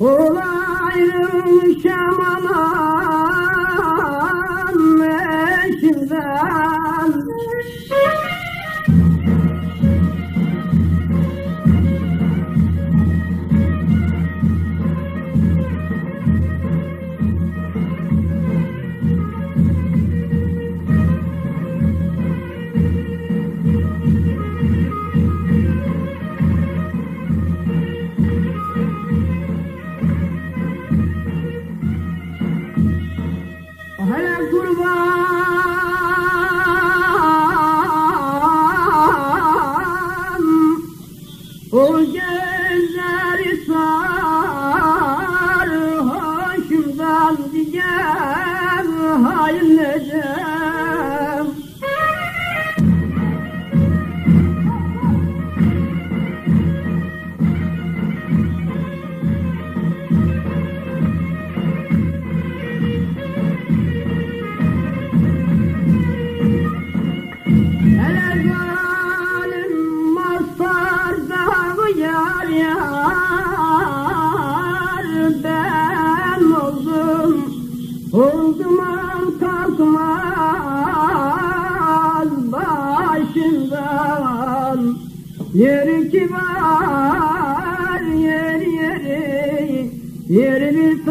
Olayım şamanam arms. O gözleri sar Hoşumdan diyeceğim Hayır necem yar yar Ben oldum, oldum kalkmaz başından. Yeri kibar, yer yeri, yeri bir